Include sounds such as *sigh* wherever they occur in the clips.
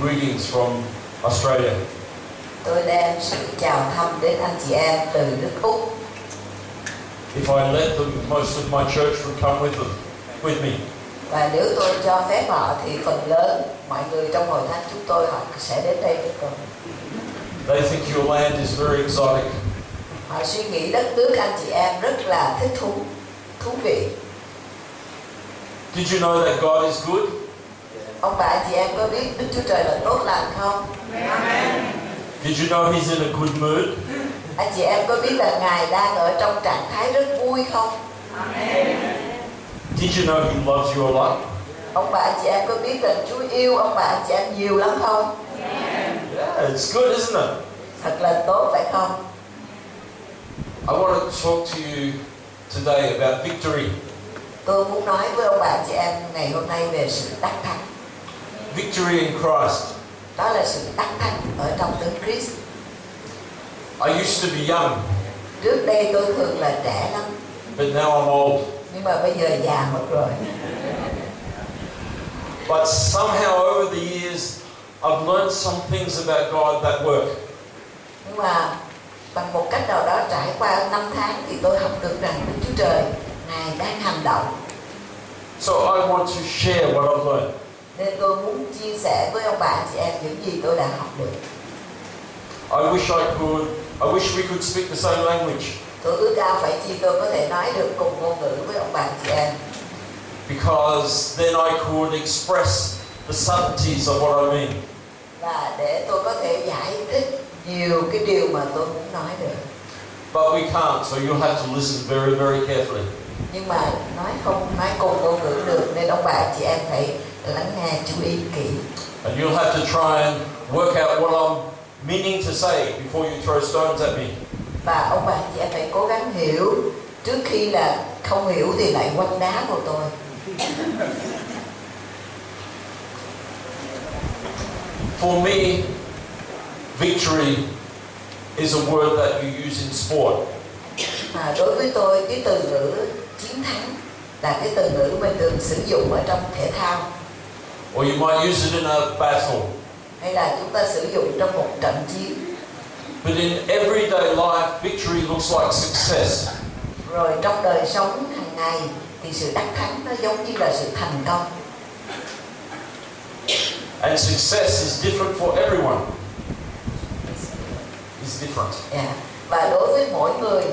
greetings from Australia. Tôi đem sự chào thăm đến anh chị em từ nước Úc. If I let them, most of my church would come with them, with me. Và nếu tôi cho phép họ thì phần lớn mọi người trong hội thánh chúng tôi họ sẽ đến đây với tôi. They think your land is very exotic. Họ suy nghĩ đất nước anh chị em rất là thích thú, thú vị. Did you know that God is good? Ông bà anh chị em có biết Đức Chúa Trời là tốt lành không? Did you know He's in a good mood? Anh chị em có biết là Ngài đang ở trong trạng thái rất vui không? Did you know He loves you a lot? Ông bà anh chị em có biết là Chúa yêu ông bà anh chị em nhiều lắm không? Yeah, it's good, isn't it? Thật là tốt phải không? I want to talk to you today about victory. Tôi muốn nói với ông bà chị em ngày hôm nay về sự đắc thắng. Victory in Christ. Đó là sự đắc thắng ở trong đấng Christ. I used to be young, Trước đây tôi thường là trẻ lắm, but now I'm old. nhưng mà bây giờ già mất rồi. But somehow over the years, I've learned some things about God that work. Nhưng mà bằng một cách nào đó trải qua năm tháng thì tôi học được rằng Đức Chúa Trời Ngài đang hành động. So I want to share what I've learned. Nên tôi muốn chia sẻ với ông bà anh chị em những gì tôi đã học được. I wish I could, I wish we could speak the same language Tôi ước ao phải chi tôi có thể nói được cùng ngôn ngữ với ông bà anh chị em. because then I could express the subtleties of what I mean. Và để tôi có thể giải thích nhiều cái điều mà tôi muốn nói được. But we can't, so you'll have to listen very, very carefully. Nhưng mà nói không nói cùng ngôn ngữ được nên ông bà anh chị em phải lắng nghe chú ý kỹ. And you'll have to try and work out what I'm meaning to say before you throw stones at me. và ông bà chị phải cố gắng hiểu trước khi là không hiểu thì lại quăng đá vào tôi For me, victory is a word that you use in sport. à, đối với tôi cái từ ngữ chiến thắng là cái từ ngữ mình thường sử dụng ở trong thể thao Or you might use it in a battle. hay là chúng ta sử dụng trong một trận chiến But in everyday life, victory looks like success. rồi trong đời sống hàng ngày thì sự đắc thắng nó giống như là sự thành công And success is different for everyone. It's different. Dạ. và đối với mỗi người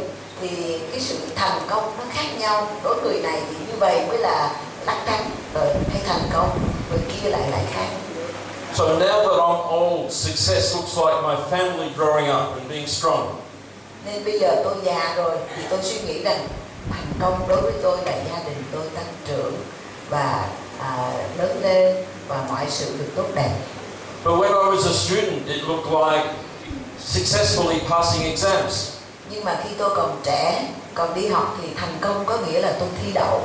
thì cái sự thành công nó khác nhau đối người này thì như vậy mới là đắc thắng rồi hay thành công người kia lại lại khác So now that I'm old, success looks like my family growing up and being strong. nên bây giờ tôi già rồi thì tôi suy nghĩ rằng thành công đối với tôi là gia đình tôi tăng trưởng và à, lớn lên và mọi sự được tốt đẹp But when I was a student, it looked like successfully passing exams. nhưng mà khi tôi còn trẻ còn đi học thì thành công có nghĩa là tôi thi đậu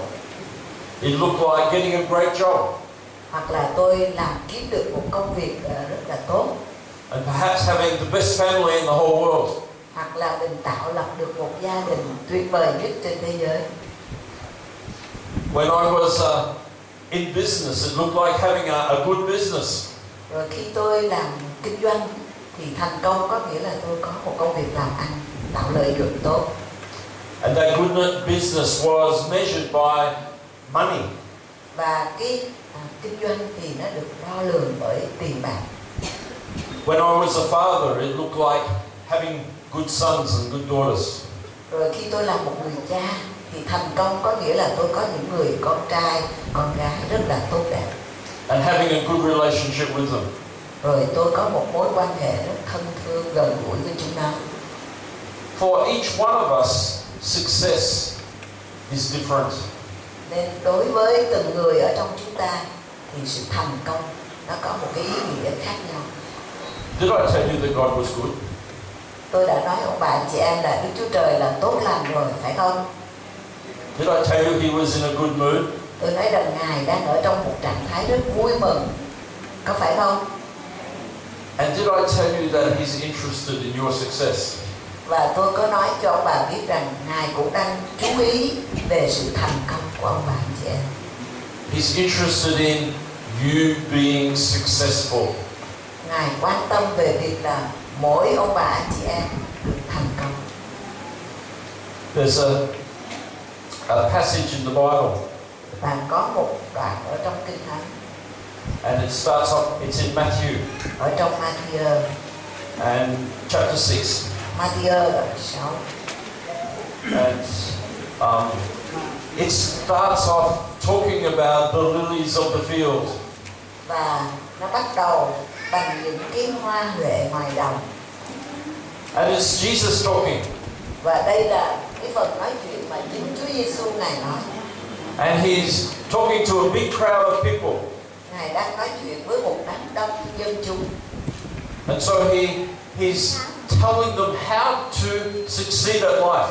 It looked like getting a great job hoặc là tôi làm kiếm được một công việc à, rất là tốt and perhaps having the best family in the whole world. hoặc là mình tạo lập được một gia đình tuyệt vời nhất trên thế giới When I was uh, in business, it looked like having a, a good business. rồi khi tôi làm kinh doanh thì thành công có nghĩa là tôi có một công việc làm ăn tạo lợi nhuận tốt And that good business was measured by money. và cái à, kinh doanh thì nó được đo lường bởi tiền bạc When I was a father, it looked like having good sons and good daughters. rồi khi tôi làm một người cha thì thành công có nghĩa là tôi có những người con trai con gái rất là tốt đẹp and having a good relationship with them. rồi tôi có một mối quan hệ rất thân thương gần gũi với chúng nó For each one of us, success is different. Nên đối với từng người ở trong chúng ta thì sự thành công nó có một cái ý nghĩa khác nhau Did I tell you that God was good? tôi đã nói ông bà chị em là Đức Chúa Trời là tốt lành rồi phải không Did I tell you He was in a good mood? tôi nói rằng ngài đang ở trong một trạng thái rất vui mừng có phải không And did I tell you that He's interested in your success? Và tôi có nói cho ông bà biết rằng ngài cũng đang chú ý về sự thành công của ông bà anh chị em. He's interested in you being successful. ngài quan tâm về việc là mỗi ông bà anh chị em được thành công. There's a, a passage in the Bible, và có một đoạn ở trong kinh thánh. And it starts off, it's in Matthew. Ở trong Matthew. And chapter 6. Đoạn 6 And um, it starts off talking about the lilies of the field. và nó bắt đầu bằng những cái hoa huệ ngoài đồng And it's Jesus talking. và đây là cái phần nói chuyện mà chính Chúa Giêsu ngài nói And he's talking to a big crowd of people. ngài đang nói chuyện với một đám đông dân chúng And so he, he's telling them how to succeed at life.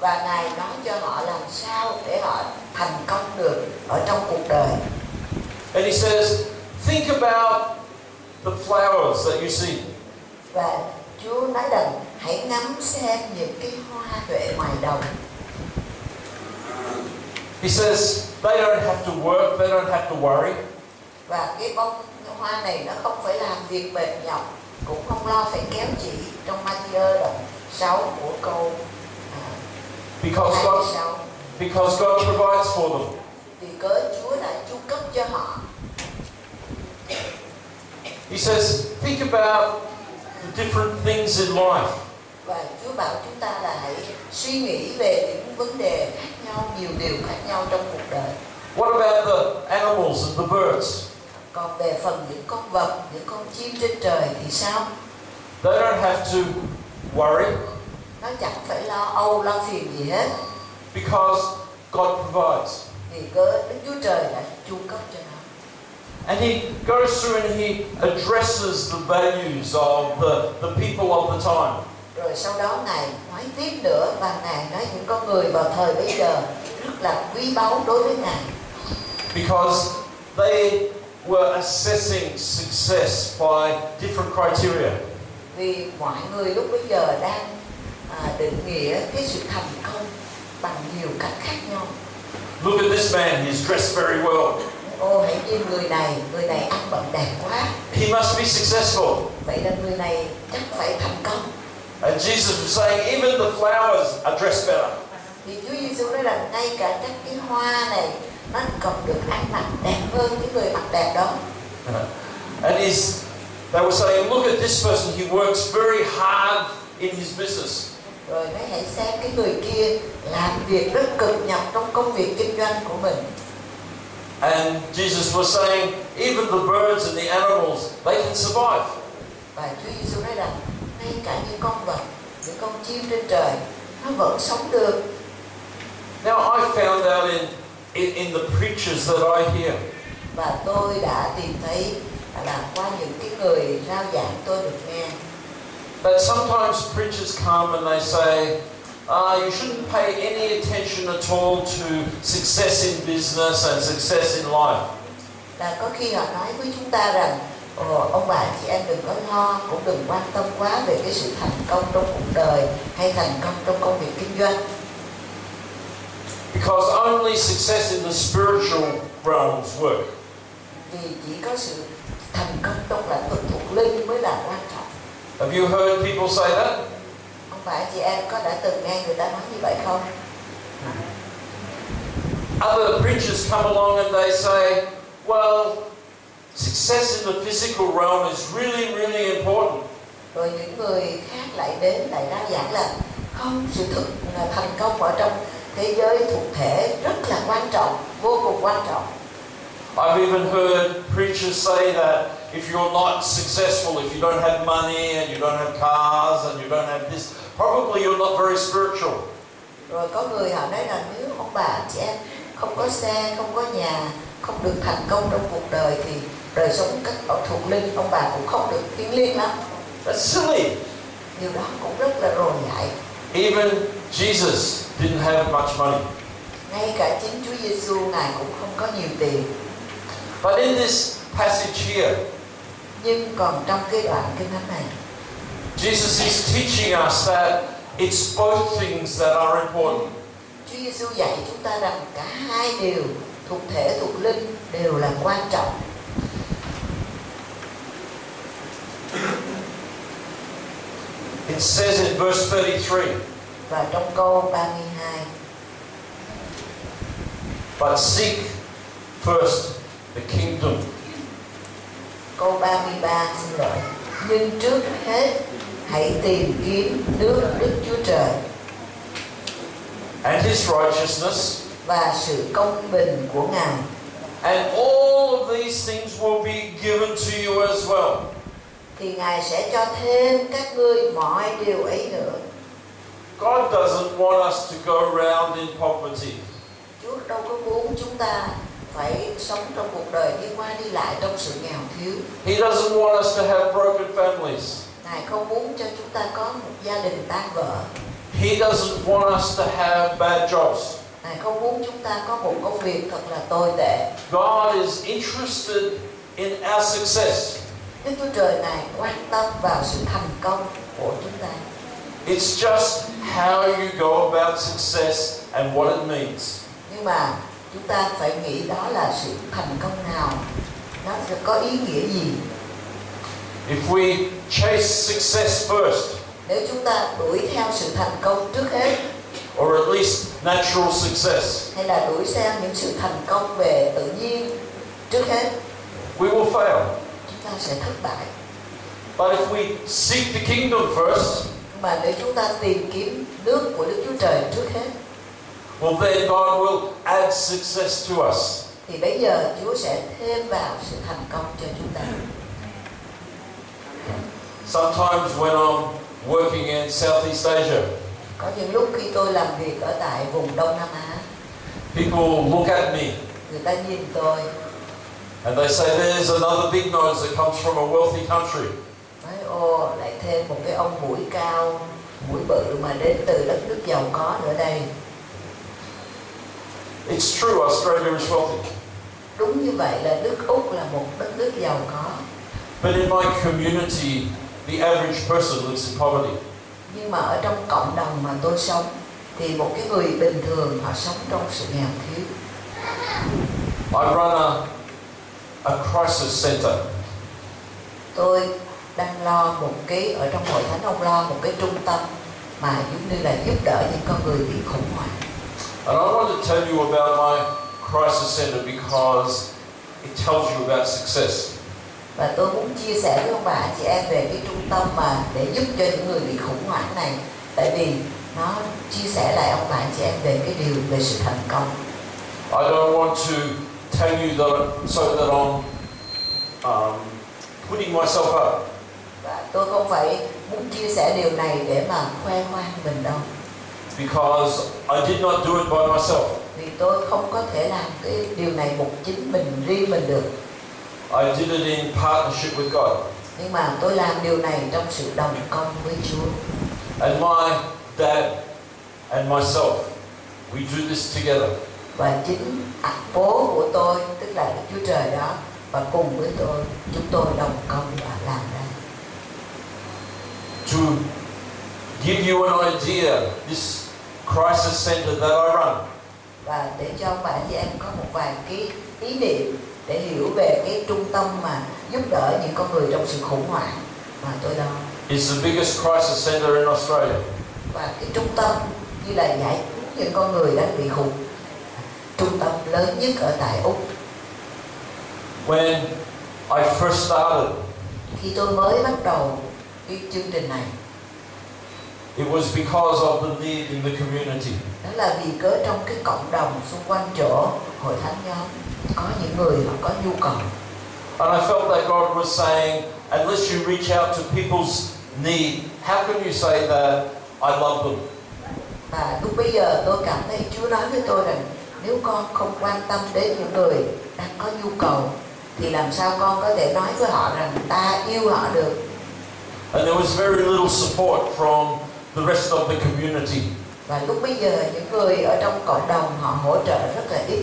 và ngài nói cho họ làm sao để họ thành công được ở trong cuộc đời And he says, think about the flowers that you see. và Chúa nói rằng hãy ngắm xem những cái hoa huệ ngoài đồng He says, they don't have to work, they don't have to worry. và cái bông hoa này nó không phải làm việc mệt nhọc cũng không lo phải kéo chỉ trong Matthew đoạn 6 của câu à, Because God, 26 because God provides for them. vì cớ Chúa đã chu cấp cho họ He says, think about the different things in life. và Chúa bảo chúng ta là hãy suy nghĩ về những vấn đề khác nhau nhiều điều khác nhau trong cuộc đời What about the animals and the birds? Còn về phần những con vật những con chim trên trời thì sao? They don't have to worry. Nó chẳng phải lo âu lo phiền gì hết. Because God provides. vì cớ Đức Chúa Trời đã chu cấp cho nó. And he goes through and he addresses the values of the, the people of the time. rồi sau đó ngài nói tiếp nữa và ngài nói những con người vào thời bây giờ rất là quý báu đối với ngài. Because they were assessing success by different criteria. vì mọi người lúc bây giờ đang à, định nghĩa cái sự thành công bằng nhiều cách khác nhau Look at this man, he's dressed very well. ô hãy nhìn người này người này ăn bận đẹp quá He must be successful. vậy là người này chắc phải thành công And Jesus was saying, even the flowers are dressed better. thì Chúa Giêsu nói rằng ngay cả các cái hoa này nó còn được ăn mặc đẹp hơn cái người mặc đẹp đó And he's, they were saying, look at this person, he works very hard in his business. rồi nói hãy xem cái người kia làm việc rất cực nhọc trong công việc kinh doanh của mình And Jesus was saying, even the birds and the animals, they can survive. và Chúa Giêsu nói rằng ngay cả những con vật những con chim trên trời nó vẫn sống được Now I found out in, in, in the preachers that I hear, và tôi đã tìm thấy là qua những cái người rao giảng tôi được nghe. That sometimes preachers come and they say, uh, you shouldn't pay any attention at all to success in business and success in life. là có khi họ nói với chúng ta rằng Ồ, ông bà chị em đừng có lo cũng đừng quan tâm quá về cái sự thành công trong cuộc đời hay thành công trong công việc kinh doanh Because only success in the spiritual realms work. vì chỉ có sự thành công trong lĩnh vực thuộc linh mới là quan trọng Have you heard people say that? ông bà chị em có đã từng nghe người ta nói như vậy không Other preachers come along and they say, well, success in the physical realm is really, really important. rồi những người khác lại đến lại rao giảng là không sự thực là thành công ở trong thế giới thuộc thể rất là quan trọng vô cùng quan trọng I've even heard preachers say that if you're not successful, if you don't have money and you don't have cars and you don't have this, probably you're not very spiritual. rồi có người họ nói là nếu ông bà chị em không có xe không có nhà không được thành công trong cuộc đời thì đời sống cách ở thuộc linh ông bà cũng không được thiêng liêng lắm That's silly. điều đó cũng rất là rồ dại Even Jesus didn't have much money. ngay cả chính Chúa Giêsu ngài cũng không có nhiều tiền But in this passage here, nhưng còn trong cái đoạn kinh thánh này Jesus is teaching us that it's both things that are important. Chúa Giêsu dạy chúng ta rằng cả hai điều thuộc thể thuộc linh đều là quan trọng It says in verse 33 và trong câu 32 But seek first the kingdom. Câu 33 xin lỗi. Nhưng trước hết hãy tìm kiếm nước Đức Chúa Trời. And his righteousness, và sự công bình của Ngài. And all of these things will be given to you as well. thì Ngài sẽ cho thêm các ngươi mọi điều ấy nữa. God doesn't want us to go around in poverty. Chúa đâu có muốn chúng ta phải sống trong cuộc đời đi qua đi lại trong sự nghèo thiếu. He doesn't want us to have broken families. Ngài không muốn cho chúng ta có một gia đình tan vỡ. He doesn't want us to have bad jobs. Ngài không muốn chúng ta có một công việc thật là tồi tệ. God is interested in our success. Đức Chúa Trời Ngài quan tâm vào sự thành công của chúng ta. It's just how you go about success and what it means. Nhưng mà chúng ta phải nghĩ đó là sự thành công nào, nó sẽ có ý nghĩa gì. If we chase success first, Nếu chúng ta đuổi theo sự thành công trước hết or at least natural success, hay là đuổi theo những sự thành công về tự nhiên trước hết we will fail. chúng ta sẽ thất bại But if we seek the kingdom first, mà nếu chúng ta tìm kiếm nước của Đức Chúa Trời trước hết well, then God will add success to us. thì bây giờ Chúa sẽ thêm vào sự thành công cho chúng ta Sometimes when I'm working in Southeast Asia, có những lúc khi tôi làm việc ở tại vùng Đông Nam Á people look at me người ta nhìn tôi and they say, There's another big nose that comes from a wealthy country. Ô lại thêm một cái ông mũi cao mũi bự mà đến từ đất nước giàu có nữa đây It's true, Australia is wealthy. đúng như vậy là nước Úc là một đất nước giàu có But in my community, the average person lives in poverty. nhưng mà ở trong cộng đồng mà tôi sống thì một cái người bình thường họ sống trong sự nghèo thiếu I run a, a crisis center. tôi đang lo một cái ở trong hội thánh ông lo một cái trung tâm mà giống như là giúp đỡ những con người bị khủng hoảng And I want to tell you about my crisis center because it tells you about success. và tôi muốn chia sẻ với ông bà chị em về cái trung tâm mà để giúp cho những người bị khủng hoảng này tại vì nó chia sẻ lại ông bà chị em về cái điều về sự thành công I don't want to tell you that so that I'm um, putting myself up. Tôi không phải muốn chia sẻ điều này để mà khoe khoang mình đâu because I did not do it by myself. vì tôi không có thể làm cái điều này một chính mình riêng mình được I did it in partnership with God. nhưng mà tôi làm điều này trong sự đồng công với Chúa And my dad and myself, we do this together. và chính bố của tôi tức là Chúa Trời đó và cùng với tôi chúng tôi đồng công và làm ra To give you an idea, this crisis center that I run, và để cho ông bà chị em có một vài cái ý niệm để hiểu về cái trung tâm mà giúp đỡ những con người trong sự khủng hoảng mà tôi đó is the biggest crisis center in Australia. và cái trung tâm như là giải cứu những con người đang bị khủng. Trung tâm lớn nhất ở tại úc. When I first started, khi tôi mới bắt đầu cái chương trình này it was because of the need in the community. đó là vì cớ trong cái cộng đồng xung quanh chỗ hội thánh nhóm có những người họ có nhu cầu And I felt that God was saying, unless you reach out to people's need, how can you say that I love them? và lúc bây giờ tôi cảm thấy Chúa nói với tôi rằng nếu con không quan tâm đến những người đang có nhu cầu thì làm sao con có thể nói với họ rằng ta yêu họ được And there was very little support from the rest of the community. và lúc bây giờ những người ở trong cộng đồng họ hỗ trợ rất là ít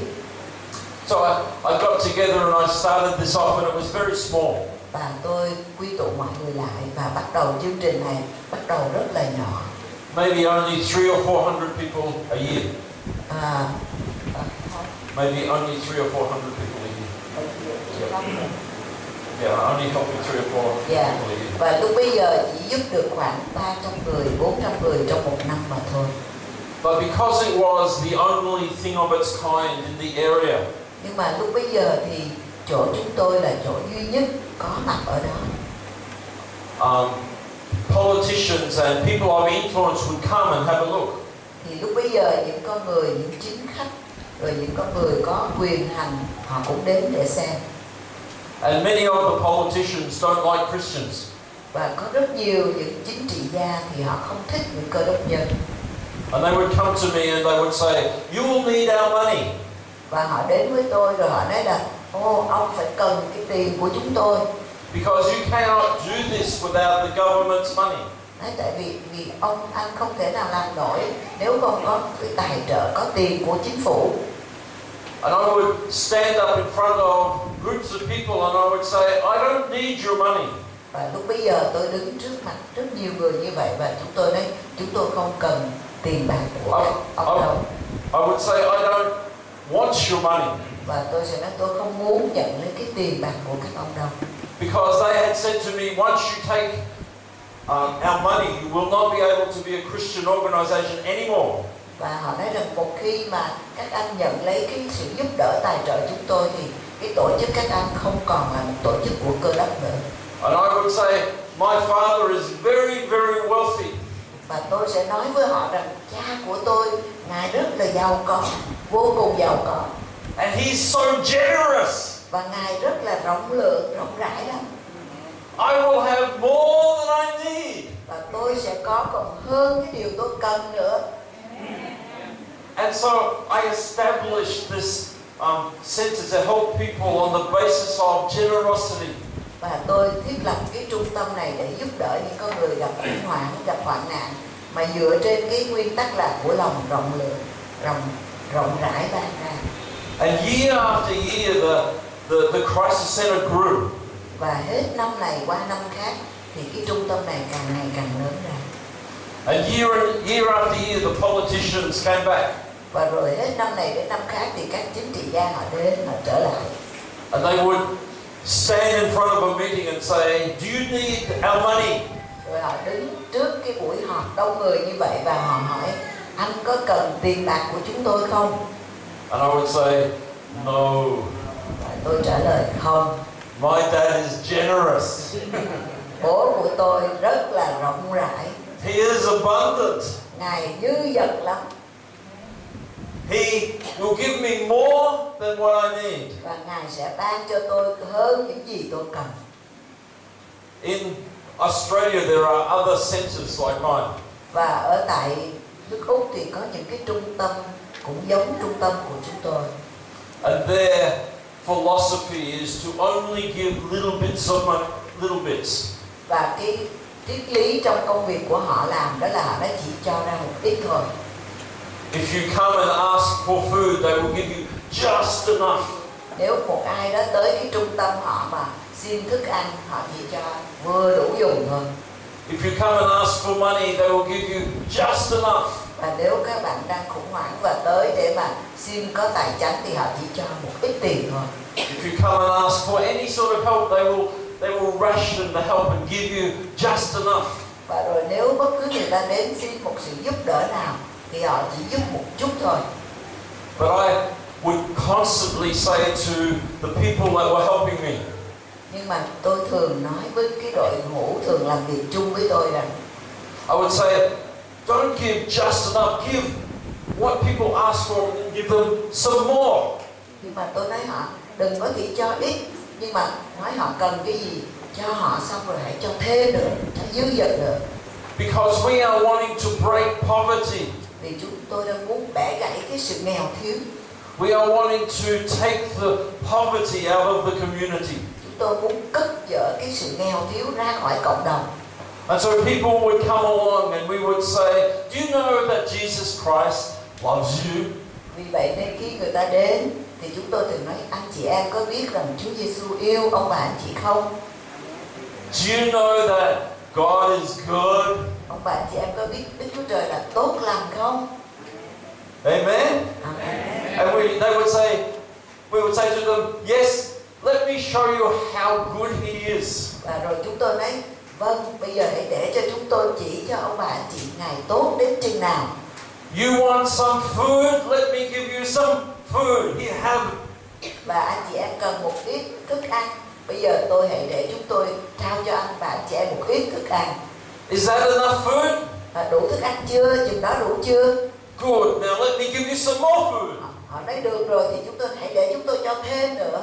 So I, I got together and I started this off, and it was very small. và tôi quy tụ mọi người lại và bắt đầu chương trình này bắt đầu rất là nhỏ Maybe only three or four hundred people a year. à, Maybe only three or four hundred people a year. Yeah, only helping three or four Yeah. people a year. và lúc bây giờ chỉ giúp được khoảng 300 người 400 người trong một năm mà thôi But because it was the only thing of its kind in the area, nhưng mà lúc bây giờ thì chỗ chúng tôi là chỗ duy nhất có mặt ở đó um, politicians and people of influence would come and have a look. thì lúc bây giờ những con người những chính khách rồi những con người có quyền hành họ cũng đến để xem And many of the politicians don't like Christians. và có rất nhiều những chính trị gia thì họ không thích những cơ đốc nhân And they would come to me and they would say, You will need our money. và họ đến với tôi rồi họ nói là ô ông phải cần cái tiền của chúng tôi Because you cannot do this without the government's money. Nói tại vì vì ông anh không thể nào làm nổi nếu không có cái tài trợ có tiền của chính phủ And I would stand up in front of groups of people and I would say, I don't need your money. và lúc bây giờ tôi đứng trước mặt rất nhiều người như vậy và chúng tôi nói chúng tôi không cần tiền bạc của Ông- ông ông- đâu I would say, I don't want your money. và tôi sẽ nói tôi không muốn nhận lấy cái tiền bạc của các ông đâu Because they had said to me, once you take um, our money, you will not be able to be a Christian organization anymore. Và họ nói rằng một khi mà các anh nhận lấy cái sự giúp đỡ tài trợ chúng tôi thì cái tổ chức các anh không còn là một tổ chức của cơ đốc nữa And I would say, my father is very, very wealthy. và tôi sẽ nói với họ rằng cha của tôi ngài rất là giàu có vô cùng giàu có And he's so generous. và ngài rất là rộng lượng rộng rãi lắm I will have more than I need. và tôi sẽ có còn hơn cái điều tôi cần nữa And so I established this um, center to help people on the basis of generosity. và tôi thiết lập cái trung tâm này để giúp đỡ những con người gặp khủng hoảng gặp hoạn nạn mà dựa trên cái nguyên tắc là của lòng rộng lượng rộng rộng rãi ban ra And year after year, the, the, the crisis center grew. và hết năm này qua năm khác thì cái trung tâm này càng ngày càng lớn ra And year, year after year, the politicians came back. và rồi hết năm này đến năm khác thì các chính trị gia họ đến họ trở lại And they would stand in front of a meeting and say, Do you need our money? rồi họ đứng trước cái buổi họp đông người như vậy và họ hỏi anh có cần tiền bạc của chúng tôi không And I would say, No, và tôi trả lời không my dad is generous. *laughs* bố của tôi rất là rộng rãi He is abundant. ngài dư dật lắm He will give me more than what I need. và ngài sẽ ban cho tôi hơn những gì tôi cần In Australia, there are other centers like mine. và ở tại nước úc thì có những cái trung tâm cũng giống trung tâm của chúng tôi And their philosophy is to only give little bits of money, little bits. và cái triết lý trong công việc của họ làm đó là họ đã chỉ cho ra một ít thôi If you come and ask for food, they will give you just enough. nếu một ai đó tới cái trung tâm họ mà xin thức ăn họ chỉ cho vừa đủ dùng thôi If you come and ask for money, they will give you just enough. và nếu các bạn đang khủng hoảng và tới để mà xin có tài chánh thì họ chỉ cho một ít tiền thôi If you come and ask for any sort of help, they will they will ration the help and give you just enough. và rồi nếu bất cứ người ta đến xin một sự giúp đỡ nào thì họ chỉ giúp một chút thôi But I would constantly say to the people that were helping me, nhưng mà tôi thường nói với cái đội ngũ thường làm việc chung với tôi rằng I would say, don't give just enough. Give what people ask for and give them some more. nhưng mà tôi nói họ đừng có chỉ cho ít nhưng mà nói họ cần cái gì cho họ xong rồi hãy cho thêm nữa cho dư dật nữa Because we are wanting to break poverty. vì chúng tôi đang muốn bẻ gãy cái sự nghèo thiếu We are wanting to take the poverty out of the community. chúng tôi muốn cất dỡ cái sự nghèo thiếu ra khỏi cộng đồng And so people would come along and we would say, Do you know that Jesus Christ loves you? vì vậy nên khi người ta đến thì chúng tôi thường nói anh chị em có biết rằng Chúa Giêsu yêu ông bà anh chị không Do you know that God is good? ông bà anh chị em có biết Đức Chúa Trời là tốt lành không Amen? Amen. And we, they would say, we would say to them, Yes, let me show you how good He is. và rồi chúng tôi nói vâng bây giờ hãy để cho chúng tôi chỉ cho ông bà anh chị ngài tốt đến chừng nào You want some food? Let me give you some food. Here, have và anh chị em cần một ít thức ăn bây giờ tôi hãy để chúng tôi trao cho anh và chị em một ít thức ăn Is that enough food? à, đủ thức ăn chưa chừng đó đủ chưa Good. Now let me give you some more food. họ, nói được rồi thì chúng tôi hãy để chúng tôi cho thêm nữa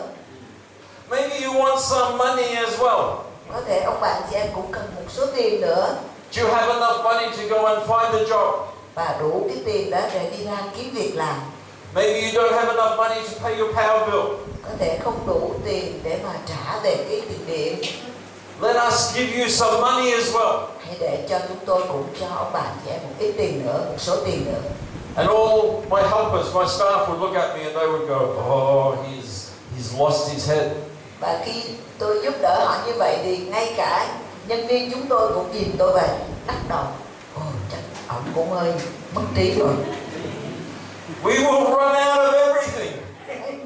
Maybe you want some money as well. có thể ông anh chị em cũng cần một số tiền nữa Do you have enough money to go and find a job? và đủ cái tiền đó để đi ra kiếm việc làm Maybe you don't have enough money to pay your power bill. có thể không đủ tiền để mà trả về cái tiền điện Let us give you some money as well. hãy để cho chúng tôi cũng cho ông bà em một ít tiền nữa một số tiền nữa And all my helpers, my staff would look at me and they would go, Oh, he's, he's lost his head. và khi tôi giúp đỡ họ như vậy thì ngay cả nhân viên chúng tôi cũng nhìn tôi và lắc đầu ồ chắc ông cũng hơi mất trí rồi We will run out of everything.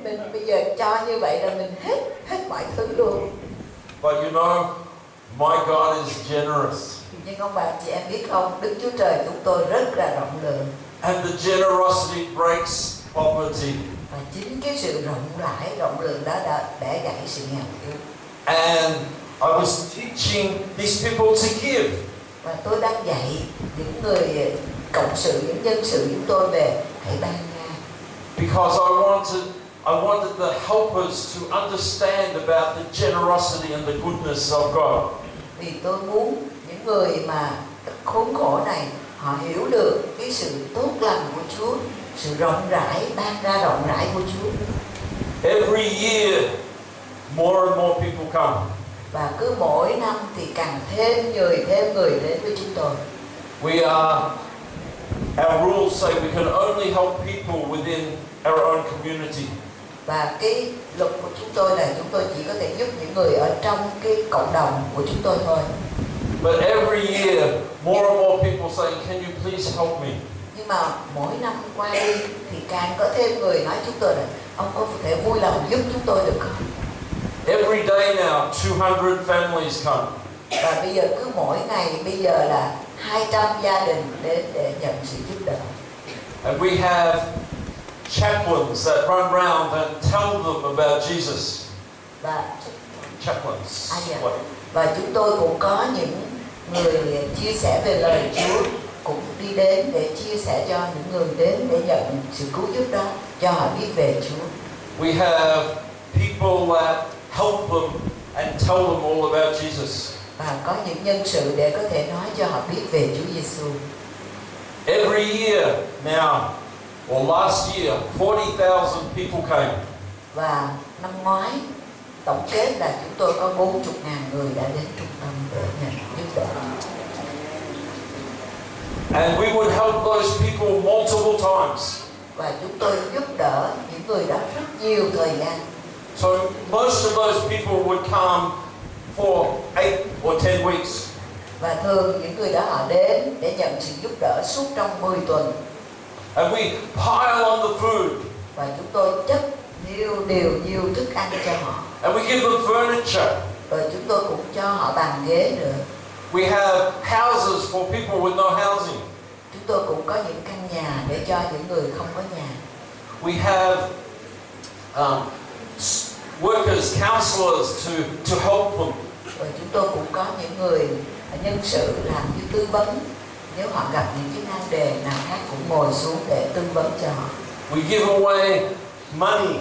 mình bây giờ cho như vậy là mình hết hết mọi thứ luôn But you know, my God is generous. nhưng ông bà chị em biết không đức chúa trời chúng tôi rất là rộng lượng And the generosity breaks poverty. và chính cái sự rộng rãi rộng lượng đó đã để gãy sự nghèo thiếu And I was teaching these people to give. và tôi đang dạy những người cộng sự những nhân sự chúng tôi về hãy ban ra Because I wanted, I wanted the helpers to understand about the generosity and the goodness of God. vì tôi muốn những người mà khốn khổ này họ hiểu được cái sự tốt lành của Chúa sự rộng rãi ban ra rộng rãi của Chúa Every year, more and more people come. và cứ mỗi năm thì càng thêm người thêm người đến với chúng tôi We are, our rules say we can only help people within our own community. và cái luật của chúng tôi là chúng tôi chỉ có thể giúp những người ở trong cái cộng đồng của chúng tôi thôi But every year, more and more people saying, Can you please help me? nhưng mà mỗi năm qua đi thì càng có thêm người nói chúng tôi là ông có thể vui lòng giúp chúng tôi được không Every day now, 200 families come. và bây giờ cứ mỗi ngày bây giờ là 200 gia đình đến để nhận sự giúp đỡ And we have chaplains that run round and tell them about Jesus. và Chaplains. À, dạ. Và chúng tôi cũng có những người chia sẻ về lời Chúa cũng đi đến để chia sẻ cho những người đến để nhận sự cứu giúp đó cho họ biết về Chúa We have people that help them and tell them all about Jesus. Và có những nhân sự để có thể nói cho họ biết về Chúa Giêsu Every year now, or last year, 40,000 people came. và năm ngoái tổng kết là chúng tôi có 40 ngàn người đã đến trung tâm để nhận giúp đỡ And we would help those people multiple times. và chúng tôi giúp đỡ những người đó rất nhiều thời gian So most of those people would come for eight or 10 weeks. và thường những người đó họ đến để nhận sự giúp đỡ suốt trong 10 tuần And we pile on the food. và chúng tôi chất nhiều điều nhiều thức ăn cho họ And we give them furniture. rồi chúng tôi cũng cho họ bàn ghế nữa We have houses for people with no housing. chúng tôi cũng có những căn nhà để cho những người không có nhà We have um, workers, counselors to, to help them. rồi chúng tôi cũng có những người nhân sự làm như tư vấn nếu họ gặp những cái nan đề nào khác cũng ngồi xuống để tư vấn cho họ We give away money.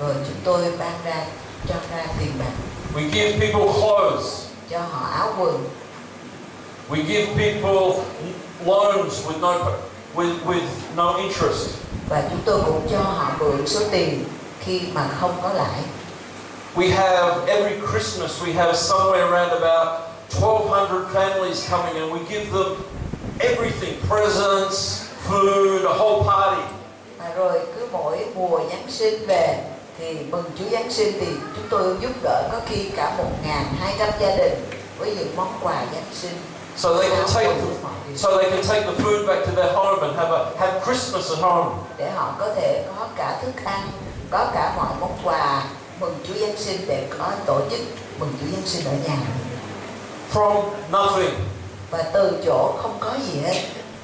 rồi chúng tôi ban ra cho ra tiền bạc We give people clothes. cho họ áo quần We give people loans with no, with, with no interest. và chúng tôi cũng cho họ mượn số tiền khi mà không có lãi We have every Christmas we have somewhere around about 1,200 families coming, and we give them everything presents, food, a whole party. à, rồi cứ mỗi mùa Giáng sinh về thì mừng Chúa Giáng sinh thì chúng tôi giúp đỡ có khi cả 1.200 gia đình với những món quà Giáng sinh So they can take so they can take the food back to their home and have a have Christmas at home. để họ có thể có cả thức ăn có cả mọi món quà mừng Chúa sinh để có tổ chức mừng Chúa sinh ở nhà From nothing. và từ chỗ không có gì hết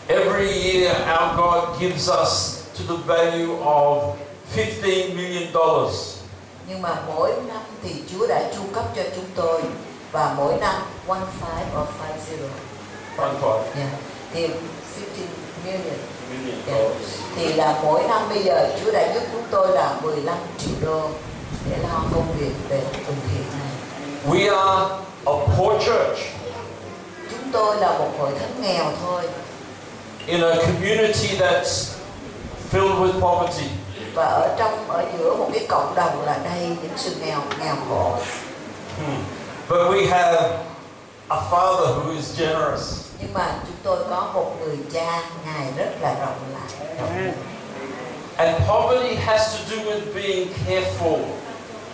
Every year our God gives us to the value of 15 million dollars. nhưng mà mỗi năm thì Chúa đã chu cấp cho chúng tôi và mỗi năm one five or five zero One five yeah. thì 15 million million Yeah. dollars. thì là mỗi năm bây giờ Chúa đã giúp chúng tôi là 15 triệu đô để lo công việc về từ thiện này We are a poor church chúng tôi là một hội thánh nghèo thôi in a community that's filled with poverty. và ở trong ở giữa một cái cộng đồng là đầy những sự nghèo nghèo khổ Hmm. But we have a Father who is generous. nhưng mà chúng tôi có một người cha ngài rất là rộng lại And poverty has to do with being careful.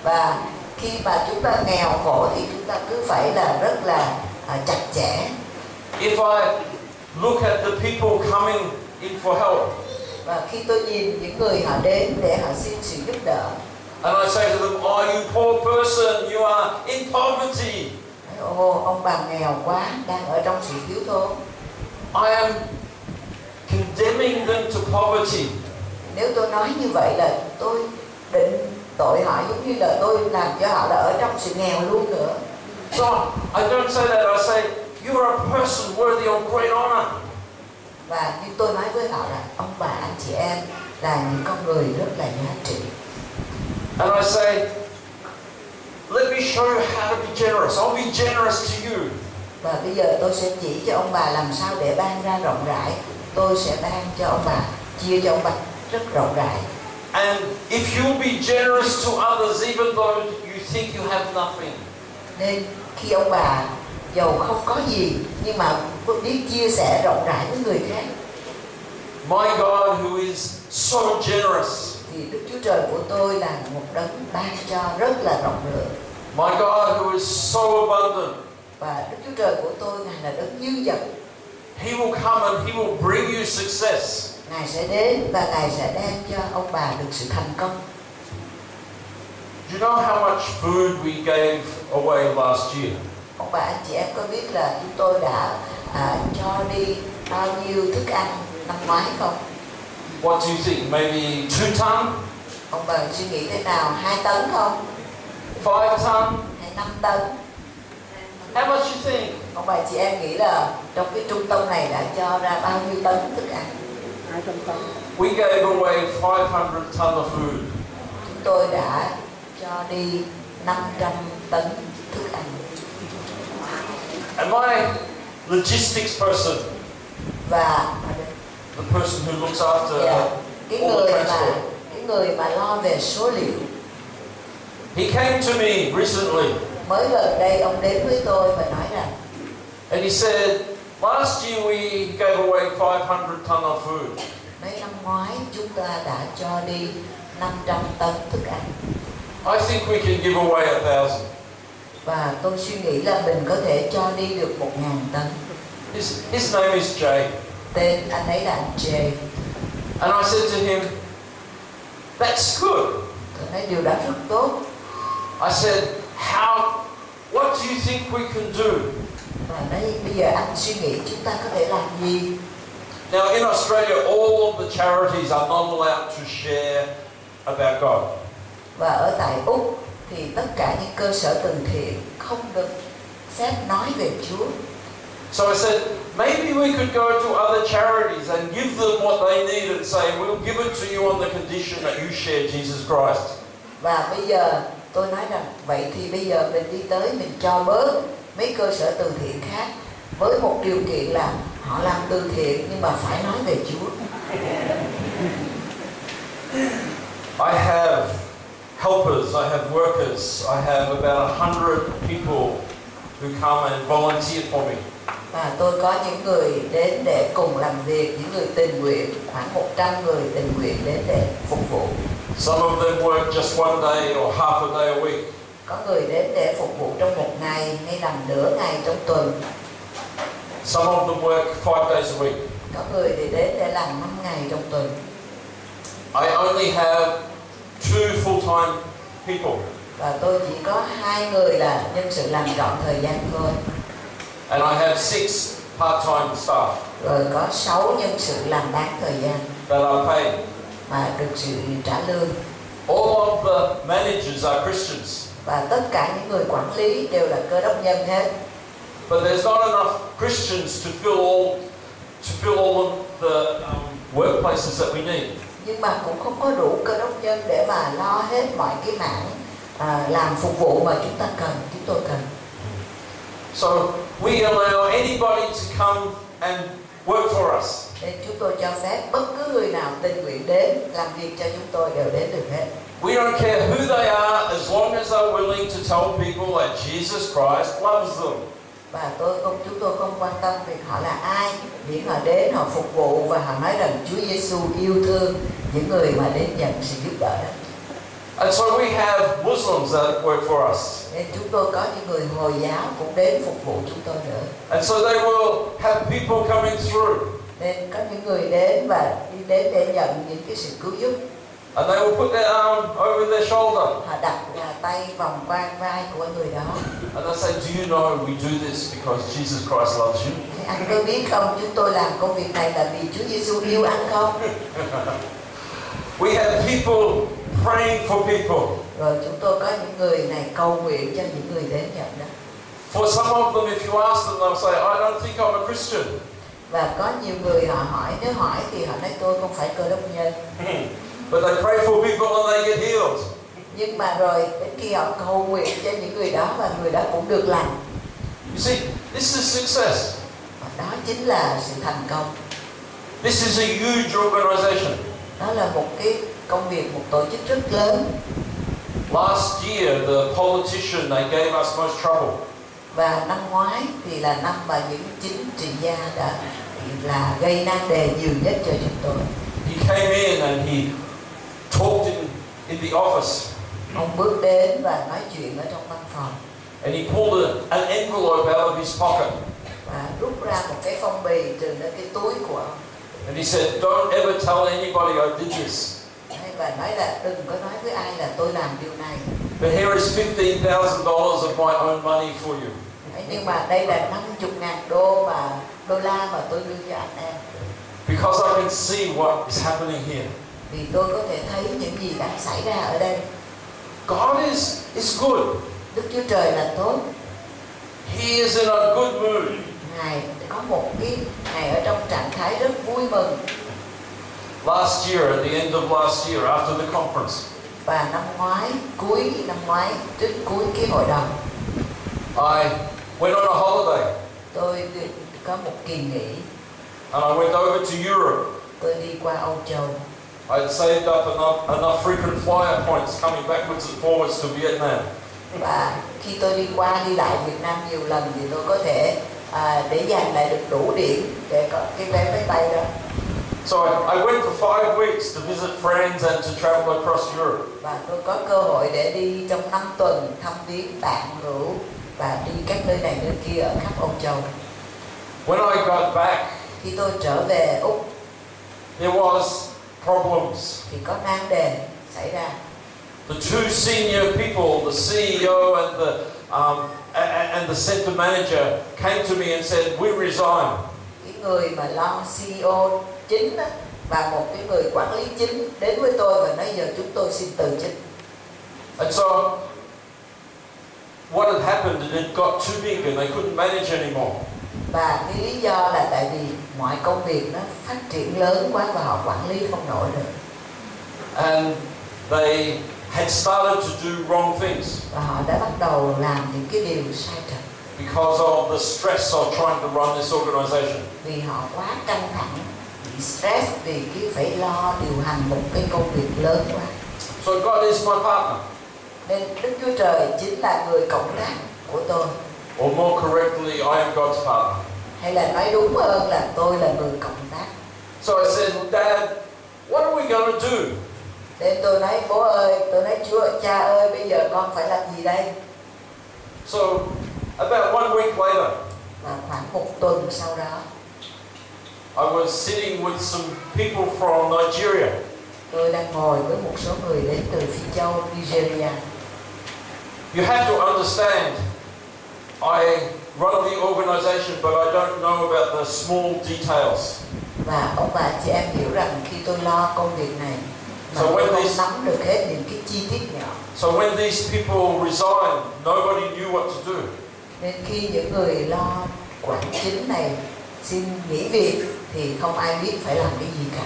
Và khi mà chúng ta nghèo khổ thì chúng ta cứ phải là rất là à, chặt chẽ. If I look at the people coming in for help và khi tôi nhìn những người họ đến để họ xin sự giúp đỡ and I say to them, Oh, you poor person, you are in poverty, ô ông bà nghèo quá đang ở trong sự thiếu thốn. I am condemning them to poverty. nếu tôi nói như vậy là tôi định tội họ giống như là tôi làm cho họ là ở trong sự nghèo luôn nữa So I don't say that, I say, You are a person worthy of great honor. và như tôi nói với họ là ông bà anh chị em là những con người rất là giá trị And I say, Let me show you how to be generous. I'll be generous to you. và bây giờ tôi sẽ chỉ cho ông bà làm sao để ban ra rộng rãi tôi sẽ ban cho ông bà chia cho ông bà rất rộng rãi And if you'll be generous to others, even though you think you have nothing, nên khi ông bà giàu không có gì nhưng mà biết chia sẻ rộng rãi với người khác my God, who is so generous, thì Đức Chúa Trời của tôi là một đấng ban cho rất là rộng lượng. My God, who is so abundant, và Đức Chúa Trời của tôi ngài là đấng dư dật He will come and He will bring you success. Ngài sẽ đến và ngài sẽ đem cho ông bà được sự thành công Do you know how much food we gave away last year? ông bà anh chị em có biết là chúng tôi đã à, cho đi bao nhiêu thức ăn năm ngoái không What do you think? Maybe two ton, ông bà suy nghĩ thế nào hai tấn không five ton? hay năm tấn How much you think? ông bà chị em nghĩ là trong cái trung tâm này đã cho ra bao nhiêu tấn thức ăn We gave away 500 ton of food. chúng tôi đã cho đi 500 tấn thức ăn. And my logistics person, và the person who looks after dạ, cái all the người mà cái người mà lo về số liệu. He came to me recently. Mới gần đây ông đến với tôi và nói rằng and he said, Last year we gave away 500 ton of food. mấy năm ngoái chúng ta đã cho đi 500 tấn thức ăn I think we can give away a thousand. và tôi suy nghĩ là mình có thể cho đi được một ngàn tấn His, his name is Jay. tên anh ấy là Jay And I said to him, That's good. tôi nói điều đó rất tốt I said, How, what do you think we can do? Và nói bây giờ anh suy nghĩ chúng ta có thể làm gì Now, in Australia, all of the charities are not allowed to share about God. và ở tại úc thì tất cả những cơ sở từ thiện không được phép nói về Chúa So I said, maybe we could go to other charities and give them what they need and say, we'll give it to you on the condition that you share Jesus Christ. và bây giờ tôi nói rằng vậy thì bây giờ mình đi tới mình cho bớt mấy cơ sở từ thiện khác với một điều kiện là họ làm từ thiện nhưng mà phải nói về Chúa I have helpers, I have workers, I have about a hundred people who come and volunteer for me. và tôi có những người đến để cùng làm việc những người tình nguyện khoảng 100 người tình nguyện đến để phục vụ Some of them work just one day or half a day a week. Có người đến để phục vụ trong một ngày hay làm nửa ngày trong tuần. Some of them work five days a week. có người thì đến để làm 5 ngày trong tuần. I only have two full-time people, và tôi chỉ có hai người là nhân sự làm trọn thời gian thôi. And I have six part-time staff. Rồi có 6 nhân sự làm bán thời gian that are paid. mà được sự trả lương. All of the managers are Christians, và tất cả những người quản lý đều là cơ đốc nhân hết but there's not enough Christians to fill all to fill all of the um, workplaces that we need. nhưng mà cũng không có đủ cơ đốc nhân để mà lo hết mọi cái mảng à, làm phục vụ mà chúng ta cần chúng tôi cần So we allow anybody to come and work for us. nên chúng tôi cho phép bất cứ người nào tình nguyện đến làm việc cho chúng tôi đều đến được hết We don't care who they are as long as they're willing to tell people that Jesus Christ loves them. và tôi không chúng tôi không quan tâm việc họ là ai miễn họ đến họ phục vụ và họ nói rằng Chúa Giêsu yêu thương những người mà đến nhận sự giúp đỡ đó And so we have Muslims that work for us. nên chúng tôi có những người hồi giáo cũng đến phục vụ chúng tôi nữa And so they will have people coming through nên có những người đến và đi đến để nhận những cái sự cứu giúp and they will put their arm over their shoulder họ đặt à, tay vòng qua vai của người đó and they'll say, Do you know we do this because Jesus Christ loves you? anh có biết không chúng tôi làm công việc này là vì Chúa Giêsu yêu anh không *laughs* We have people praying for people. rồi chúng tôi có những người này cầu nguyện cho những người đến nhận đó For some of them, if you ask them, they'll say, I don't think I'm a Christian. và có nhiều người họ hỏi nếu hỏi thì họ nói tôi không phải cơ đốc nhân *laughs* But they pray for people and they get healed. nhưng mà rồi đến khi họ cầu nguyện cho những người đó và người đó cũng được lành You see, this is success. và đó chính là sự thành công This is a huge organization. đó là một cái công việc một tổ chức rất lớn Last year, the politician, they gave us most trouble. và năm ngoái thì là năm mà những chính trị gia đã là gây nan đề nhiều nhất cho chúng tôi He came in and he talked in, in the office ông bước đến và nói chuyện ở trong văn phòng and he pulled a, an envelope out of his pocket và rút ra một cái phong bì từ nơi cái túi của ông and he said, Don't ever tell anybody I did this. Và nói là đừng có nói với ai là tôi làm điều này But here is $15,000 of my own money for you. Nhưng mà đây là 50 ngàn đô mà đô la mà tôi đưa cho anh em Because I can see what is happening here. Vì tôi có thể thấy những gì đang xảy ra ở đây God is, is good. Đức Chúa Trời là tốt He is in a good mood. Ngài có một cái Ngài ở trong trạng thái rất vui mừng Last year, at the end of last year, after the conference, và năm ngoái cuối năm ngoái trước cuối cái hội đồng I went on a holiday tôi đi- có một kỳ nghỉ and I went over to Europe. tôi đi qua Âu Châu I had saved up enough, enough frequent flyer points coming backwards and forwards to Vietnam. và khi tôi đi qua đi lại Việt Nam nhiều lần thì tôi có thể à, để dành lại được đủ điểm để có cái vé máy bay đó So I, I went for five weeks to visit friends and to travel across Europe. và tôi có cơ hội để đi trong 5 tuần thăm viếng bạn hữu và đi các nơi này nơi kia ở khắp Âu Châu When I got back, khi tôi trở về Úc there was problems. thì có nan đề xảy ra The two senior people, the CEO and the um, and the center manager, came to me and said, "We resign." cái người mà lo CEO chính á, và một cái người quản lý chính đến với tôi và nói giờ chúng tôi xin từ chức And so, what had happened? It got too big and they couldn't manage anymore. và cái lý do là tại vì mọi công việc nó phát triển lớn quá và họ quản lý không nổi được And they had started to do wrong things và họ đã bắt đầu làm những cái điều sai trật because of the stress of trying to run this organization. vì họ quá căng thẳng bị stress vì cái phải lo điều hành một cái công việc lớn quá So God is my partner. nên Đức Chúa Trời chính là người cộng tác của tôi Or more correctly, I am God's partner. Hay là nói đúng hơn là tôi là người cộng tác So I said, Dad, what are we going to do? nên tôi nói bố ơi tôi nói Chúa cha ơi bây giờ con phải làm gì đây So about one week later, và khoảng một tuần sau đó I was sitting with some people from Nigeria. tôi đang ngồi với một số người đến từ Phi Châu Nigeria You have to understand, I run the organization, but I don't know about the small details. và ông bà chị em hiểu rằng khi tôi lo công việc này mà So tôi when không these- nắm được hết những cái chi tiết nhỏ So when these people resigned, nobody knew what to do. nên khi những người lo quản chính này xin nghỉ việc thì không ai biết phải làm cái gì cả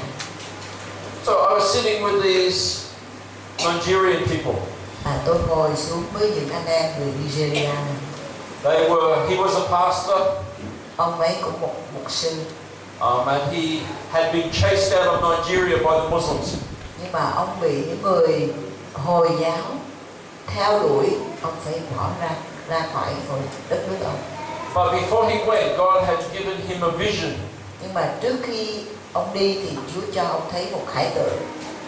So I was sitting with these Nigerian people. à, tôi ngồi xuống với những anh em người Nigeria này They were, he was a pastor, ông ấy cũng một mục sư. Um, and he had been chased out of Nigeria by the Muslims. nhưng mà ông bị những người hồi giáo theo đuổi ông phải bỏ ra ra khỏi khỏi đất nước ông. But before he went, God had given him a vision, nhưng mà trước khi ông đi thì Chúa cho ông thấy một khải tượng.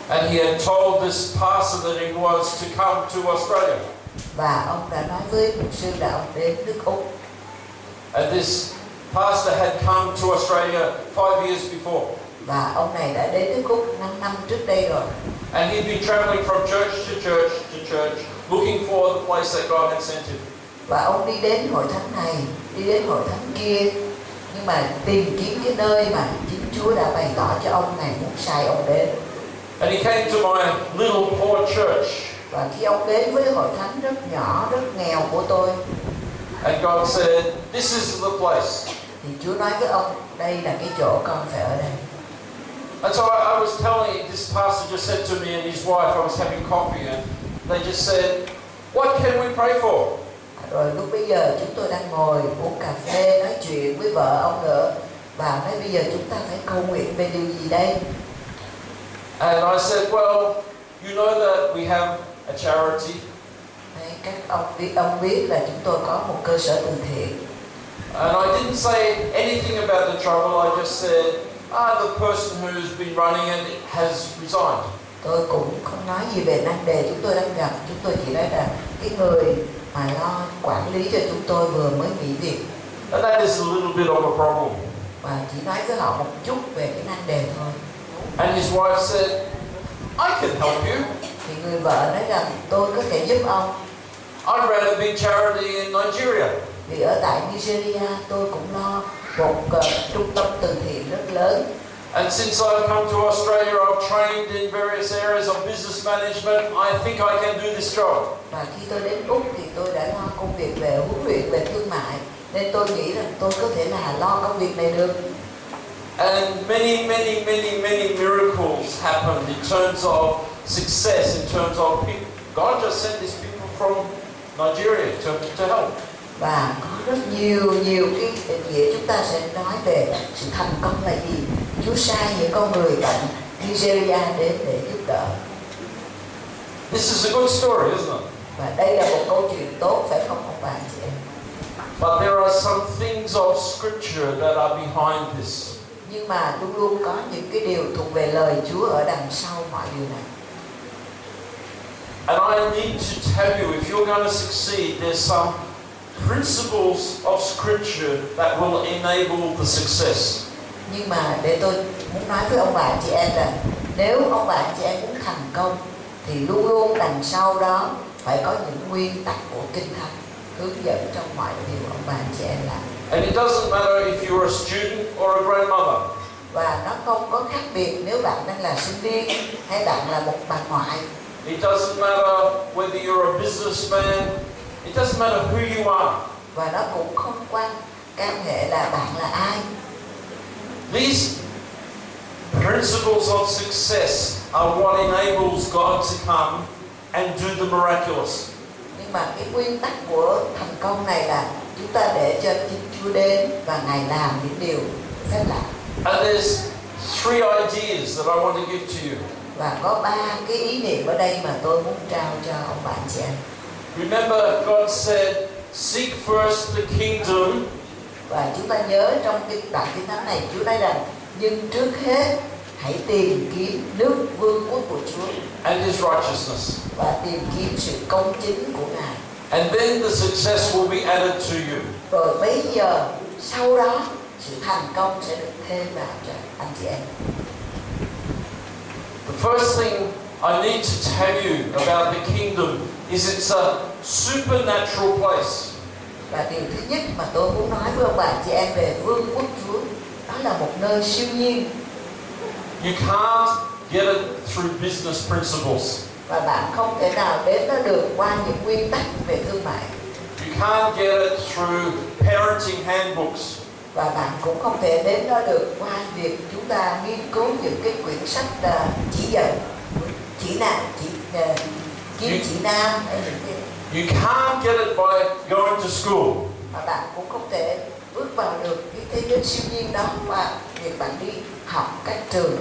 And he had told this pastor that he was to come to Australia. Và ông đã nói với mục sư là ông đến nước Úc And this pastor had come to Australia five years before. và ông này đã đến nước Úc 5 năm trước đây rồi And he'd been traveling from church to church to church, looking for the place that God had sent him. và ông đi đến hội thánh này đi đến hội thánh kia nhưng mà tìm kiếm cái nơi mà chính Chúa đã bày tỏ cho ông này muốn sai ông đến And he came to my little poor church, và khi ông đến với hội thánh rất nhỏ rất nghèo của tôi and God said, This is the place. thì Chúa nói với ông đây là cái chỗ con phải ở đây And so I, I was telling this pastor just said to me and his wife, I was having coffee, and they just said, What can we pray for? rồi lúc bây giờ chúng tôi đang ngồi uống cà phê nói chuyện với vợ ông nữa và nói bây giờ chúng ta phải cầu nguyện về điều gì đây And I said, Well, you know that we have a charity, Đấy, các ông biết ông biết là chúng tôi có một cơ sở từ thiện and I didn't say anything about the trouble, I just said, Ah, the person who's been running it has resigned. tôi cũng không nói gì về nan đề chúng tôi đang gặp chúng tôi chỉ nói là cái người mà lo quản lý cho chúng tôi vừa mới nghỉ việc And that is a little bit of a problem. và chỉ nói với họ một chút về cái nan đề thôi And his wife said, I can help you. Thì người vợ nói rằng tôi có thể giúp ông I ran a big charity in Nigeria. vì ở tại Nigeria tôi cũng lo một ờ, trung tâm từ thiện rất lớn And since I've come to Australia, I've trained in various areas of business management. I think I can do this job. và khi tôi đến Úc thì tôi đã lo công việc về huấn luyện về thương mại nên tôi nghĩ rằng tôi có thể là lo công việc này được And many, many, many, many miracles happened in terms of success, in terms of people. God just sent these people from Nigeria to, to help. và có rất nhiều nhiều cái nghĩa chúng ta sẽ nói về sự thành công là gì Chúa sai những con người tại Nigeria đến để giúp đỡ This is a good story, isn't it? và đây là một câu chuyện tốt phải không ông bà chị em But there are some things of Scripture that are behind this. nhưng mà luôn luôn có những cái điều thuộc về lời Chúa ở đằng sau mọi điều này And I need to tell you, if you're going to succeed, there's some principles of Scripture that will enable the success. nhưng mà để tôi muốn nói với ông bà chị em là nếu ông bà chị em muốn thành công thì luôn luôn đằng sau đó phải có những nguyên tắc của kinh thánh hướng dẫn trong mọi điều ông bà chị em làm And it doesn't matter if you're a student or a grandmother. và nó không có khác biệt nếu bạn đang là sinh viên hay bạn là một bà ngoại It doesn't matter whether you're a businessman. It doesn't matter who you are. và nó cũng không quan can hệ là bạn là ai These principles of success are what enables God to come and do the miraculous. nhưng mà cái nguyên tắc của thành công này là chúng ta để cho chính Chúa đến và Ngài làm những điều phép lạ And there's three ideas that I want to give to you. Và có ba cái ý niệm ở đây mà tôi muốn trao cho ông bạn chị em. Remember, God said, Seek first the kingdom. Và chúng ta nhớ trong cái đoạn kinh thánh này Chúa nói rằng nhưng trước hết hãy tìm kiếm nước vương quốc của Chúa and His righteousness, và tìm kiếm sự công chính của Ngài. And then the success will be added to you. rồi bây giờ sau đó sự thành công sẽ được thêm vào cho anh chị em first thing I need to tell you about the kingdom is it's a supernatural place. và điều thứ nhất mà tôi muốn nói với ông bà chị em về vương quốc Chúa đó là một nơi siêu nhiên You can't get it through business principles. và bạn không thể nào đến nó được qua những nguyên tắc về thương mại You can't get it through parenting handbooks. Và bạn cũng không thể đến đó được qua việc chúng ta nghiên cứu những cái quyển sách à, chỉ dẫn chỉ nam chỉ uh, kim chỉ nam You can't get it by going to school. mà bạn cũng không thể bước vào được cái thế giới siêu nhiên đó qua việc bạn đi học các trường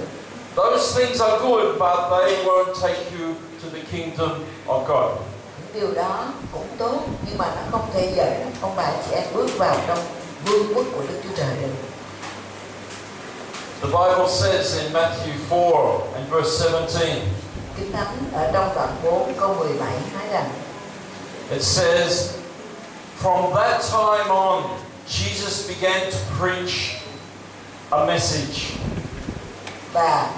Those things are good, but they won't take you to the kingdom of God. điều đó cũng tốt nhưng mà nó không thể dẫn ông bà chị em bước vào trong vương quốc của Đức Chúa Trời được The Bible says in Matthew 4 and verse 17, Kinh Thánh ở trong đoạn 4 câu 17 nói rằng it says, From that time on, Jesus began to preach a message. và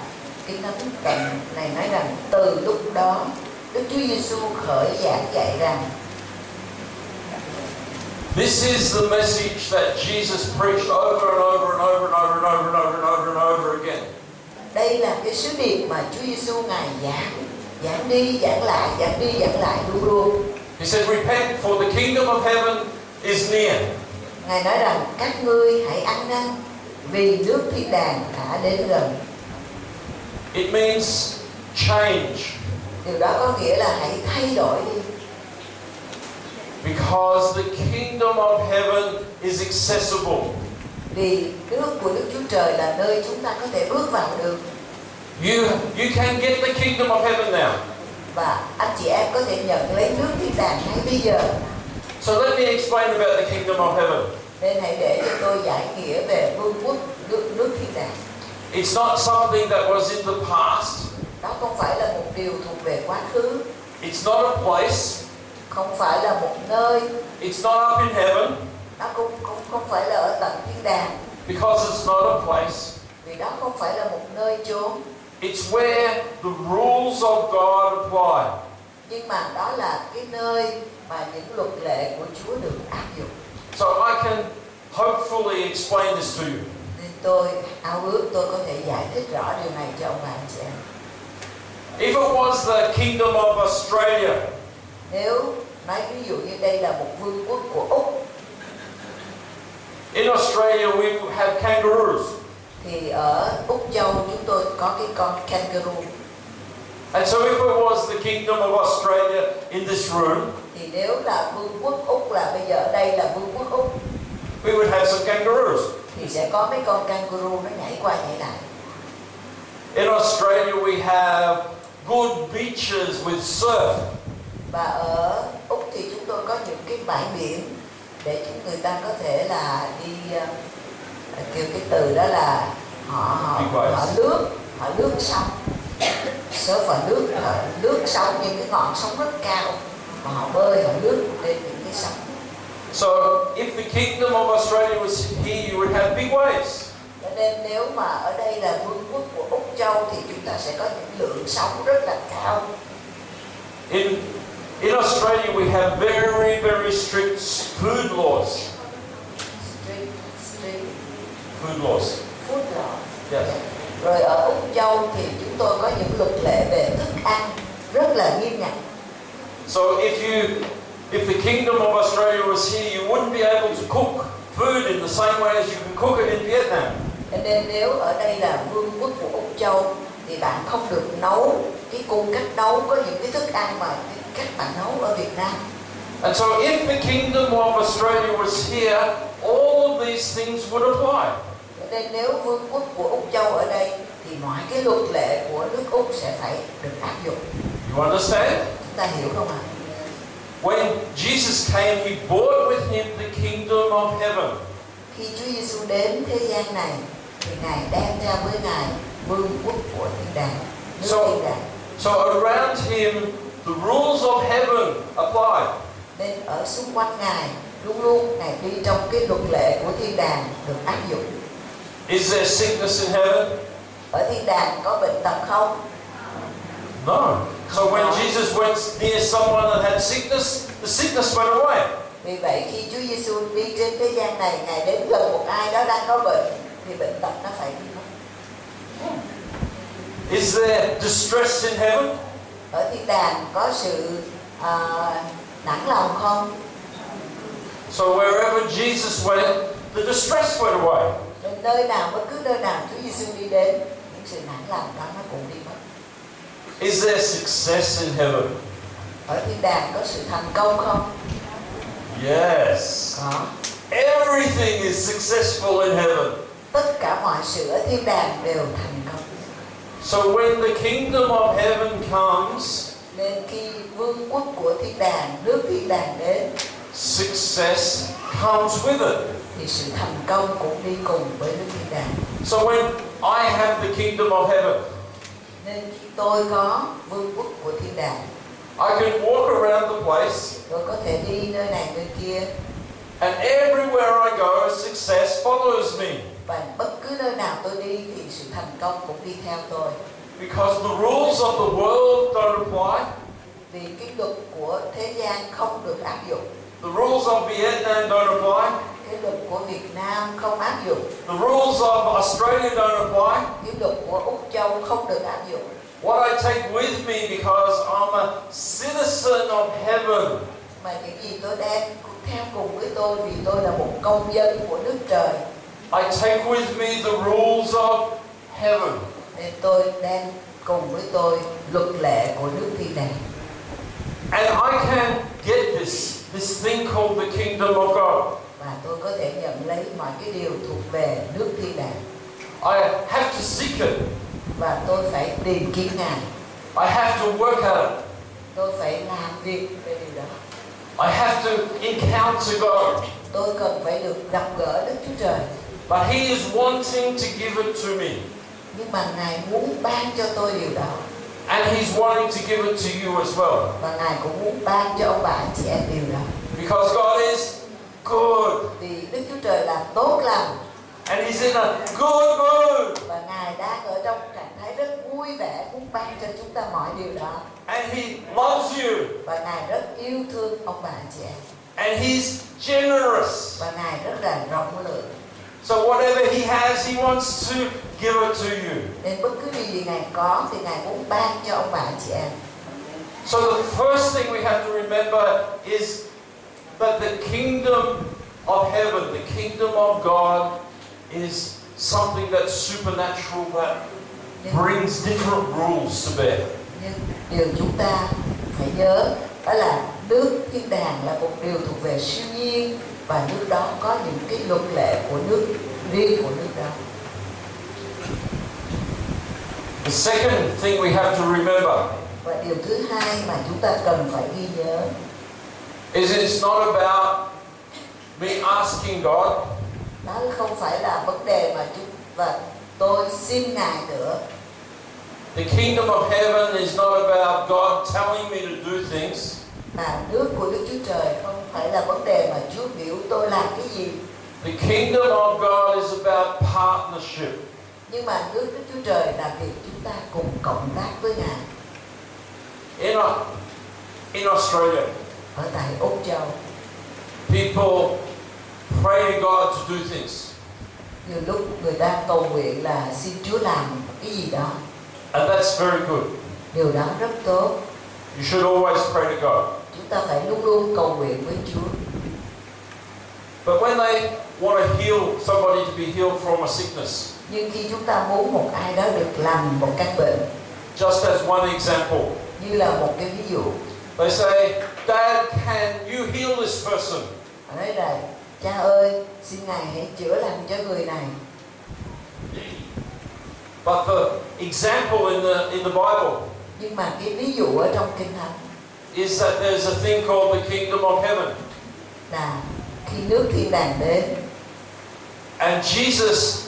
Kinh Thánh cạnh này nói rằng từ lúc đó Đức Chúa Giêsu khởi giảng dạy rằng This is the message that Jesus preached over and over and over and over and over and over and over and over again. đây là cái sứ điệp mà Chúa Giêsu ngài giảng giảng đi giảng lại giảng đi giảng lại luôn luôn He said, Repent, for the kingdom of heaven is near. ngài nói rằng các ngươi hãy ăn năn vì nước thiên đàng đã đến gần It means change. điều đó có nghĩa là hãy thay đổi đi Because the kingdom of heaven is accessible. vì nước của Đức Chúa Trời là nơi chúng ta có thể bước vào được You, you can get the kingdom of heaven now. và anh chị em có thể nhận lấy nước thiên đàng ngay bây giờ So let me explain about the kingdom of heaven. nên hãy để cho tôi giải nghĩa về vương quốc nước, nước thiên đàng It's not something that was in the past. đó không phải là một điều thuộc về quá khứ It's not a place. Không phải là một nơi It's not up in heaven. nó cũng không không phải là ở tận thiên đàng Because it's not a place. vì đó không phải là một nơi chốn It's where the rules of God apply. nhưng mà đó là cái nơi mà những luật lệ của Chúa được áp dụng So I can hopefully explain this to you. nên tôi ao ước tôi có thể giải thích rõ điều này cho ông bà anh chị em If it was the kingdom of Australia, nếu nói ví dụ như đây là một vương quốc của úc in Australia we have kangaroos. thì ở úc châu chúng tôi có cái con kangaroo And so if it was the kingdom of Australia in this room, thì nếu là vương quốc úc là bây giờ ở đây là vương quốc úc we would have some kangaroos. thì sẽ có mấy con kangaroo nó nhảy qua nhảy lại In Australia we have good beaches with surf. Và ở úc thì chúng tôi có những cái bãi biển để chúng người ta có thể là đi ờ, kêu cái từ đó là họ họ họ lướt họ lướt sóng surf và lướt họ lướt sóng những cái ngọn sóng rất cao. Mà họ bơi họ lướt lên những cái sóng So if the kingdom of Australia was here, you would have big waves. cho nên nếu mà ở đây là vương quốc của úc châu thì chúng ta sẽ có những lượng sóng rất là cao. In, in Australia we have very, very strict food laws. street street Food laws. food law Yes. rồi ở úc châu thì chúng tôi có những luật lệ về thức ăn rất là nghiêm ngặt So if you, if the kingdom of Australia was here, you wouldn't be able to cook food in the same way as you can cook it in Vietnam. cho nên nếu ở đây là vương quốc của úc châu thì bạn không được nấu cái cung cách nấu có những cái thức ăn mà cái cách bạn nấu ở việt nam And so if the kingdom of Australia was here, all of these things would apply. nên nếu vương quốc của Úc Châu ở đây thì mọi cái luật lệ của nước Úc sẽ phải được áp dụng. You understand? Chúng ta hiểu không ạ? When Jesus came, he brought with him the kingdom of heaven. Khi Chúa Giêsu đến thế gian này thì Ngài đem ra với Ngài vương quốc của thiên đàng, nước So- thiên đàng. So around him, the rules of heaven apply. Nên ở xung quanh Ngài luôn luôn Ngài đi trong cái luật lệ của thiên đàng được áp dụng. Is there sickness in heaven? Ở thiên đàng có bệnh tật không? No. So when Jesus went near someone that had sickness, the sickness went away. Vì vậy khi Chúa Giêsu đi trên thế gian này, Ngài đến gần một ai đó đang có bệnh thì bệnh tật nó phải đi mất. Is there distress in heaven? Ở thiên đàng có sự à, nản lòng không? So wherever Jesus went, the distress went away. Nên nơi nào bất cứ nơi nào Chúa Giêsu đi đến, những sự nản lòng đó nó cũng đi mất. Is there success in heaven? Ở thiên đàng có sự thành công không? Yes. Có. Everything is successful in heaven. Tất cả mọi sự ở thiên đàng đều thành công. So when the kingdom of heaven comes, Nên khi vương quốc của thiên đàng, nước thiên đàng đến success comes with it. thì sự thành công cũng đi cùng với nước thiên đàng. So when I have the kingdom of heaven, Nên khi tôi có vương quốc của thiên đàng, I can walk around the place tôi có thể đi nơi này nơi kia and everywhere I go, success follows me. Và bất cứ nơi nào tôi đi thì sự thành công cũng đi theo tôi. Because the rules of the world don't apply. Vì cái luật của thế gian không được áp dụng, The rules of Vietnam don't apply. cái luật của Việt Nam không áp dụng, The rules of Australia don't apply. cái luật của Úc Châu không được áp dụng. What I take with me because I'm a citizen of heaven Mà những gì tôi đem theo cùng với tôi vì tôi là một công dân của nước trời I take with me the rules of heaven. nên tôi đem cùng với tôi luật lệ của nước thiên đàng And I can get this, this thing called the kingdom of God. và tôi có thể nhận lấy mọi cái điều thuộc về nước thiên đàng I have to seek it. và tôi phải tìm kiếm ngài I have to work at it. tôi phải làm việc về điều đó I have to encounter God. tôi cần phải được gặp gỡ đức chúa trời But He is wanting to give it to me. nhưng mà ngài muốn ban cho tôi điều đó And He's wanting to give it to you as well. và ngài cũng muốn ban cho ông bà chị em điều đó Because God is good. vì đức chúa trời là tốt lành And He's in a good mood. và ngài đang ở trong trạng thái rất vui vẻ muốn ban cho chúng ta mọi điều đó And He loves you. và ngài rất yêu thương ông bà chị em And He's generous. và ngài rất là rộng lượng So whatever He has, He wants to give it to you. nên bất cứ điều gì ngài có thì ngài muốn ban cho ông bà chị em So the first thing we have to remember is that the kingdom of heaven, the kingdom of God, is something that's supernatural that brings different rules to bear. nhưng điều chúng ta phải nhớ đó là nước thiên đàng là một điều thuộc về siêu nhiên và nước đó có những cái luật lệ của nước riêng của nước đó. The second thing we have to remember và điều thứ hai mà chúng ta cần phải ghi nhớ is it's not about me asking God, đó không phải là vấn đề mà chúng và tôi xin ngài nữa. The kingdom of heaven is not about God telling me to do things. Mà nước của Đức Chúa Trời không phải là vấn đề mà Chúa biểu tôi làm cái gì The kingdom of God is about partnership. nhưng mà nước Đức Chúa Trời là việc chúng ta cùng cộng tác với Ngài In, in Australia, ở tại Úc Châu people pray to God to do things. nhiều lúc người ta cầu nguyện là xin Chúa làm cái gì đó And that's very good. điều đó rất tốt You should always pray to God. Chúng ta phải luôn luôn cầu nguyện với Chúa But when they want to heal somebody to be healed from a sickness, nhưng khi chúng ta muốn một ai đó được lành một căn bệnh just as one example, như là một cái ví dụ they say, Dad, can you heal this person? ở đây là cha ơi xin ngài hãy chữa lành cho người này But the example in the in the Bible nhưng mà cái ví dụ ở trong kinh thánh is that there's a thing called the kingdom of heaven. là khi nước thiên đàng đến And Jesus,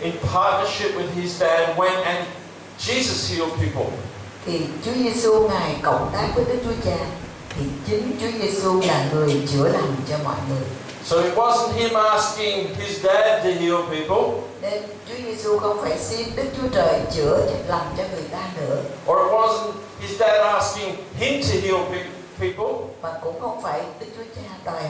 in partnership with his dad, went and Jesus healed people. thì Chúa Giêsu ngài cộng tác với Đức Chúa Cha thì chính Chúa Giêsu là người chữa lành cho mọi người So it wasn't him asking his dad to heal people, nên Chúa Giêsu không phải xin Đức Chúa Trời chữa lành cho người ta nữa or it wasn't his dad asking him to heal pe- people. mà cũng không phải Đức Chúa Cha đòi